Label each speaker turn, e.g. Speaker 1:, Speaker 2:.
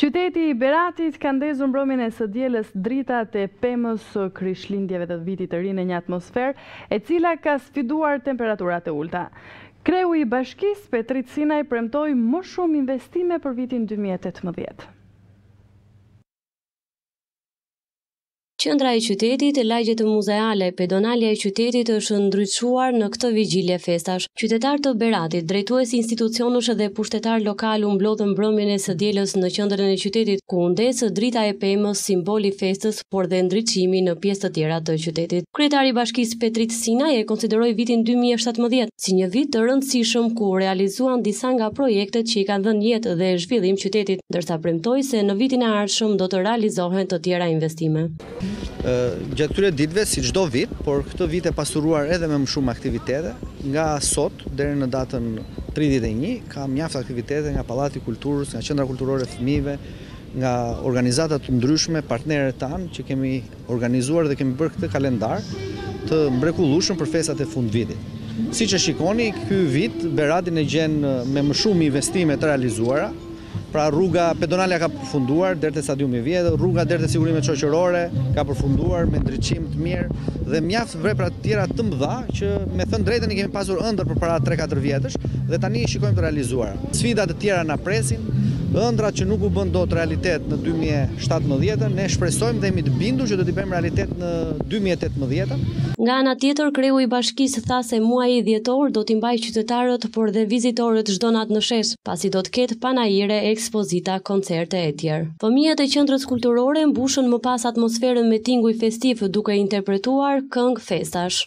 Speaker 1: Qyteti i Beratit ka ndezur mbrëmjen e së dielës dritat e pemës së Krishtlindjeve dhe Vitit të Ri në një atmosferë e cila ka sfiduar temperaturat e ulëta. Kreu i bashkisë, Petrit Sinaj premtoi më shumë investime për vitin dy
Speaker 2: mijë e tetëmbëdhjetë. Qendra e qytetit, lagjet muzeale, pedonalja e qytetit është ndriçuar në këtë vigjilje festash. Qytetarë të Beratit, drejtues institucionesh dhe pushtetarë lokalë u mblodhën mbrëmjen e së dielës në qendrën e qytetit, ku u ndez drita e pemës, simbol i festës, por dhe ndriçimi në pjesë të tjera të qytetit. Kryetari i bashkisë Petrit Sinaj e konsideroi vitin dy mijë e shtatëmbëdhjetë, si një vit të rëndësishëm ku u realizuan disa nga projektet që i kanë dhënë jetë dhe zhvillim qytetit, ndërsa premtoi se në vitin e ardhshëm do të realizohen të tjera investime.
Speaker 3: Gjatë këtyre ditëve, si çdo vit, por këtë vit e pasuruar edhe me më shumë aktivitete, nga sot deri në datën 31 ka mjaft aktivitete nga Pallati i Kulturës, nga Qendra Kulturore e Fëmijëve, nga organizata të ndryshme, partnerët tanë që kemi organizuar dhe kemi bërë këtë kalendar të mrekullueshëm për festat e fundvitit. Siç e shikoni, ky vit Beratin e gjen me më shumë investime të realizuara, Pra rruga, pedonalja ka përfunduar deri te stadiumi i vjetër, rruga deri te sigurimet shoqërore ka përfunduar me ndriçim të mirë dhe mjaft vepra të tjera të mëdha që me thënë drejtën i kemi pasur ëndërr përpara 3-4 vjetësh dhe tani i shikojmë të realizuara. Sfida të tjera na presin, ëndrrat që nuk u bënë dot realitet në 2017, ne shpresojmë dhe jemi të bindur që do t'i bëjmë realitet në 2018.
Speaker 2: Nga ana tjetër, kreu i bashkisë tha se muaji dhjetor do t'i mbajë qytetarët por dhe vizitorët çdo natë në shesh, pasi do të ketë panaire, ekspozita, koncerte e të tjerë. Fëmijët e Qendrës Kulturore mbushën më pas atmosferën me tinguj festivë duke interpretuar këngë festash.